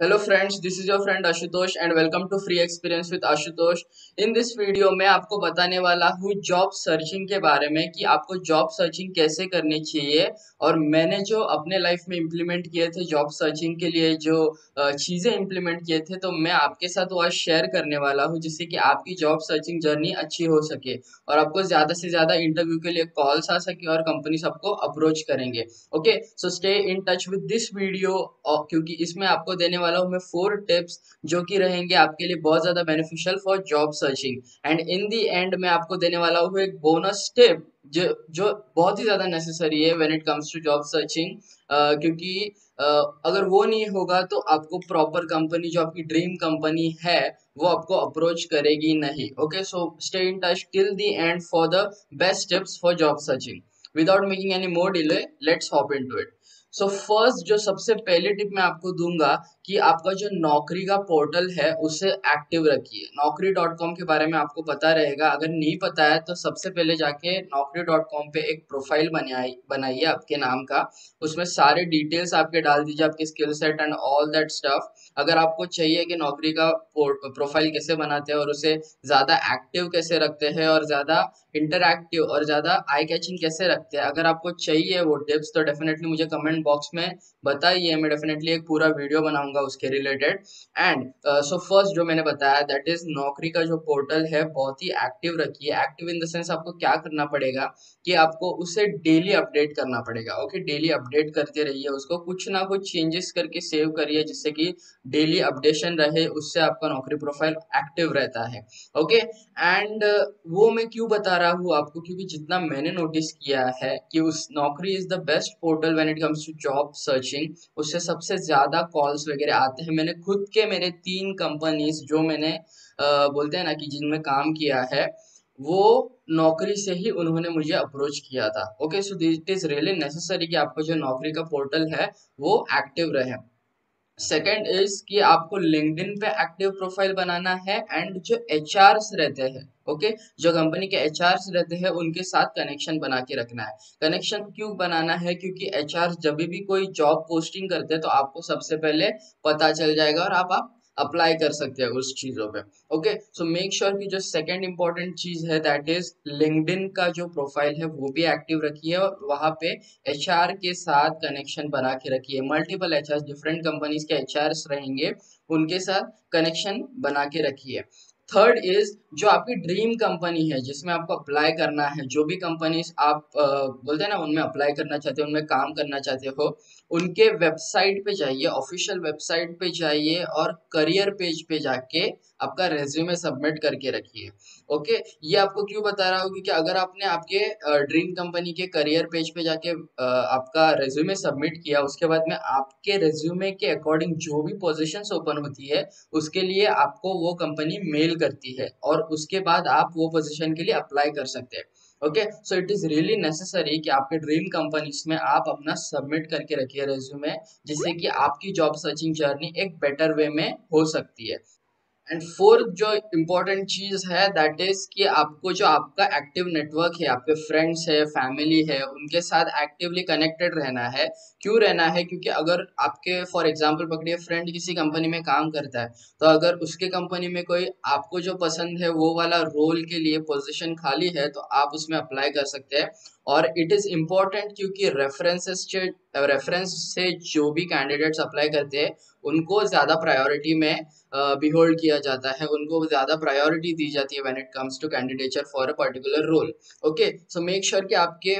Hello friends this is your friend Ashutosh and welcome to free experience with Ashutosh in this video मैं आपको बताने वाला हूँ job searching के बारे में कि आपको जॉब सर्चिंग कैसे करनी चाहिए और मैंने जो अपने लाइफ में इम्प्लीमेंट किए थे जॉब सर्चिंग के लिए जो चीज़ें इम्प्लीमेंट किए थे तो मैं आपके साथ वो आज शेयर करने वाला हूँ जिससे कि आपकी जॉब सर्चिंग जर्नी अच्छी हो सके और आपको ज़्यादा से ज़्यादा इंटरव्यू के लिए कॉल्स आ सके और कंपनी सबको अप्रोच करेंगे। Okay so stay in touch with this video क्योंकि इसमें आपको देने वाला हूँ मैं फोर टिप्स जो कि रहेंगे आपके लिए बहुत ज़्यादा beneficial for job searching and in the end मैं आपको देने वाला हूँ एक बोनस टिप जो जो बहुत ही ज़्यादा नेसेसरी है when it comes to job searching क्योंकि uh, अगर वो नहीं होगा तो आपको प्रॉपर कंपनी जो आपकी ड्रीम कंपनी है वो आपको अप्रोच करेगी नहीं. Okay so stay in touch till the end for the best tips for job searching without making any more delay let's hop in to so first जो सबसे पहले टिप मैं आपको दूँगा कि आपका जो नौकरी का पोर्टल है, उसे एक्टिव रखिए। नौकरी डॉट कॉम के बारे में आपको पता रहेगा। अगर नहीं पता है तो सबसे पहले जाके नौकरी डॉट कॉम पे एक प्रोफ़ाइल बनाई, बनाइए आपके नाम का। उसमें सारे डिटेल्स आपके डाल दीजिए, आपके skill set and all that stuff अगर आपको चाहिए कि नौकरी का प्रोफ़ाइल कैसे बनाते हैं और उसे ज़्यादा एक्टिव कैसे रखते हैं और ज़्यादा इंटरक्टिव और ज़्यादा आई कैचिंग कैसे रखते हैं, अगर आपको चाहिए वो टिप्स तो डेफिनेटली मुझे कमेंट बॉक्स में बताइए। मैं डेफिनेटली एक पूरा वीडियो बनाऊँगा उसके रिलेटेड एंड सो फ़र्स्ट जो मैंने बताया दैट इज़ नौकरी का जो पोर्टल है, बहुत ही एक्टिव रखिए। एक्टिव इन द सेंस आपको क्या करना पड़ेगा कि आपको उसे डेली अपडेट करना पड़ेगा। ओके डेली अपडेट करते रहिए उसको। कुछ ना कुछ चेंजेस करके सेव करिए, जिससे कि डेली अपडेशन रहे, उससे आपका नौकरी प्रोफ़ाइल एक्टिव रहता है। ओके एंड वो मैं क्यों बता रहा हूँ आपको? क्योंकि जितना मैंने नोटिस किया है कि उस Naukri is the best portal when it comes to job searching उससे सबसे ज़्यादा कॉल्स वगैरह आते हैं। मैंने खुद के मेरे तीन कंपनीज़ जो मैंने बोलते हैं ना कि जिनमें काम किया है, वो नौकरी से ही उन्होंने मुझे अप्रोच किया था। Okay so it is really necessary कि आपका जो नौकरी का पोर्टल है, वो एक्टिव रहे। सेकेंड इज़ कि आपको लिंक्डइन पे एक्टिव प्रोफ़ाइल बनाना है एंड जो एच रहते हैं ओके okay? जो कंपनी के एच रहते हैं, उनके साथ कनेक्शन बना के रखना है कनेक्शन क्यों बनाना है क्योंकि एचआर जब भी कोई जॉब पोस्टिंग करते हैं तो आपको सबसे पहले पता चल जाएगा और आप आप अप्लाई कर सकते हैं उस चीज़ों पे। ओके सो मेक श्योर की जो सेकेंड इंपॉर्टेंट चीज़ है दैट इज़ लिंकड का जो प्रोफ़ाइल है, वो भी एक्टिव रखिए और वहाँ पे एचआर के साथ कनेक्शन बना के रखिए। मल्टीपल एचआर डिफरेंट कंपनीज़ के एच रहेंगे, उनके साथ कनेक्शन बना के रखिए। थर्ड इज़ जो आपकी ड्रीम कंपनी है, जिसमें आपको अप्लाई करना है, जो भी कंपनीज़ आप बोलते हैं ना, उनमें अप्लाई करना चाहते हो, उनमें काम करना चाहते हो, उनके वेबसाइट पे जाइए ऑफिशियल वेबसाइट पे जाइए और करियर पेज पे जाके आपका रेज्यूमे सबमिट करके रखिए। ओके ये आपको क्यों बता रहा हूँ? क्योंकि अगर आपने आपके ड्रीम कंपनी के करियर पेज पे जाके आपका रेज्यूमे सबमिट किया, उसके बाद में आपके रेज्यूमे के अकॉर्डिंग जो भी पोजिशन ओपन होती है, उसके लिए आपको वो कंपनी मेल करती है और उसके बाद आप वो पोजिशन के लिए अप्लाई कर सकते हैं। Okay so it is really necessary कि आपके ड्रीम कंपनीज़ में आप अपना सबमिट करके रखिए रेज्यूमे जिससे कि आपकी जॉब सर्चिंग जर्नी एक बेटर वे में हो सकती है। एंड फोर्थ जो इम्पोर्टेंट चीज़ है दैट इज़ कि आपको जो आपका एक्टिव नेटवर्क है, आपके फ्रेंड्स है फैमिली है, उनके साथ एक्टिवली कनेक्टेड रहना है। क्यों रहना है? क्योंकि अगर आपके फॉर एग्जांपल पकड़िए फ्रेंड किसी कंपनी में काम करता है तो अगर उसके कंपनी में कोई आपको जो पसंद है, वो वाला रोल के लिए पोजिशन खाली है तो आप उसमें अप्लाई कर सकते हैं। और इट इज़ इंपॉर्टेंट क्योंकि रेफरेंसेस रेफरेंस से जो भी कैंडिडेट्स अप्लाई करते हैं, उनको ज़्यादा प्रायोरिटी में बिहोल्ड किया जाता है उनको ज़्यादा प्रायोरिटी दी जाती है when it comes to candidature for a particular role okay so make sure कि आपके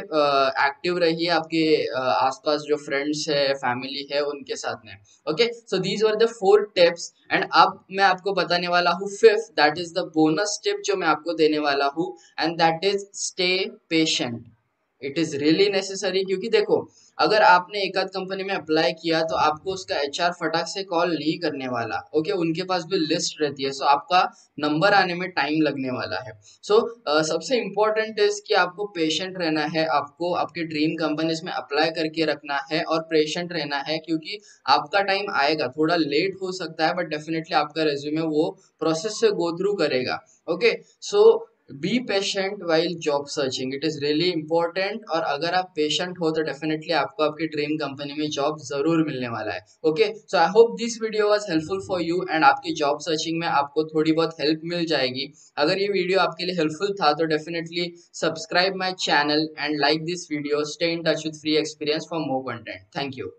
एक्टिव रहिए आपके uh, आसपास जो फ्रेंड्स है फैमिली है उनके साथ में. Okay so these were the four tips and अब मैं आपको बताने वाला हूँ fifth that is the bonus tip जो मैं आपको देने वाला हूँ and that is stay patient it is really necessary क्योंकि देखो अगर आपने एक आध कंपनी में अप्लाई किया तो आपको उसका एच आर फटाक से कॉल नहीं करने वाला ओके? उनके पास भी लिस्ट रहती है सो आपका नंबर आने में टाइम लगने वाला है सो so, सबसे इम्पोर्टेंट इज़ कि आपको पेशेंट रहना है आपको आपके ड्रीम कंपनीज़ में अप्लाई करके रखना है और पेशेंट रहना है क्योंकि आपका टाइम आएगा थोड़ा लेट हो सकता है बट डेफिनेटली आपका रेज्यूमे वो प्रोसेस से गो थ्रू करेगा okay? So so, be patient while job searching it is really important और अगर आप पेशेंट हो तो डेफिनेटली आपको आपकी ड्रीम कंपनी में जॉब ज़रूर मिलने वाला है। Okay so I hope this video was helpful for you and आपकी जॉब सर्चिंग में आपको थोड़ी बहुत हेल्प मिल जाएगी। अगर ये वीडियो आपके लिए हेल्पफुल था तो definitely subscribe my channel and like this video stay in touch with free experience for more content thank you